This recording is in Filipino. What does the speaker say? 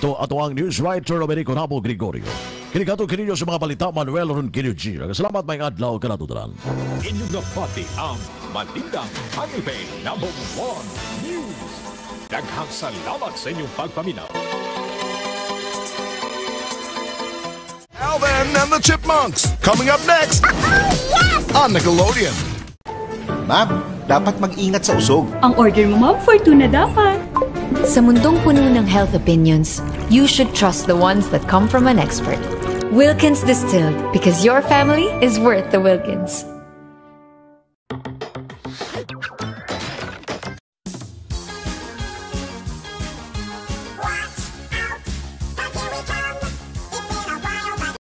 To ato ang news writer Domenico Ramo Gregorio. Kinigato kininyo sa mga balita Manuel Ron Kinuji. Salamat may adlaw kanatudaran. Inyong napati ang Matindang Hangipe Number 1 News. Daghang salamat sa inyong pagpaminaw. Alvin and the Chipmunks coming up next on Nickelodeon. Ma'am, dapat mag-ingat sa usog. Ang order mo, ma'am, for tuna dapat. Sa mundong puno ng health opinions, you should trust the ones that come from an expert. Wilkins Distilled, because your family is worth the Wilkins.